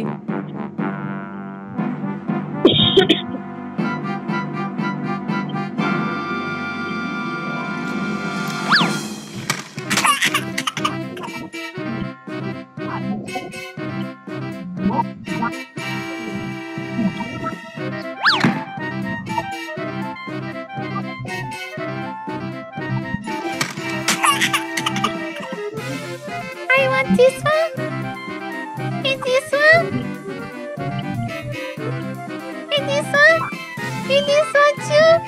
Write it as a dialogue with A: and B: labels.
A: I want this one. And this one too.